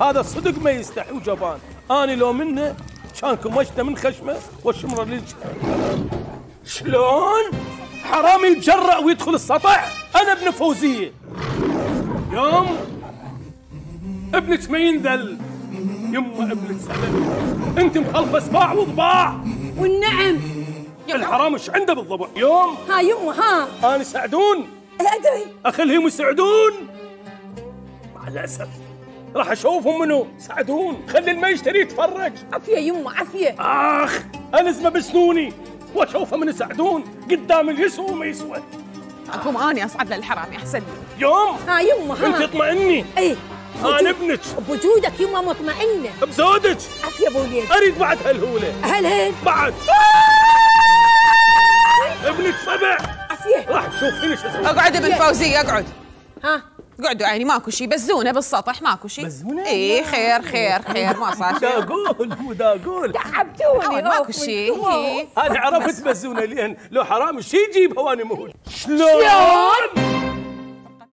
هذا صدق ما يستحي وجبان أنا لو منه كان كمشته من خشمه والشمره للجهه شلون؟ حرامي يتجرأ ويدخل السطح؟ أنا ابن فوزية. يوم ابنك ما ينذل يما ابن السبب انت مخلفه سباع وضباع. والنعم. الحرام إيش عنده بالضبع؟ يوم ها يمه ها. أنا سعدون. أدري. اخلهم يسعدون. مع الأسف. راح أشوفهم منو؟ سعدون خلي الما يشتري يتفرج. عافية يمه عافية. آخ الزمه بسنوني. وأشوفه من يسعدون قدام اللي يسوى. وما يسوى اقوم اني اصعد للحرامي احسن لي يوم ها يمه أنت ها اطمئني اي أنا ابنك. بوجودك يمه مطمئنه بزودك. عافية أبو وليد أريد بعد هالهولة. هل هل؟ بعد. ابنك سبع عافية. راح تشوفين إيش أسوي. أقعد ابن فوزي أقعد. ها اقعدوا عيني ماكو شيء بزونه بالسطح ماكو شيء بزونة؟ اي خير خير خير ما صار شيء أقول مو دا أقول تعبتوني عوض ماكو شيء. أنا عرفت بزونه لأن لو حرام شي يجيبها وأنا شلون؟ شلون؟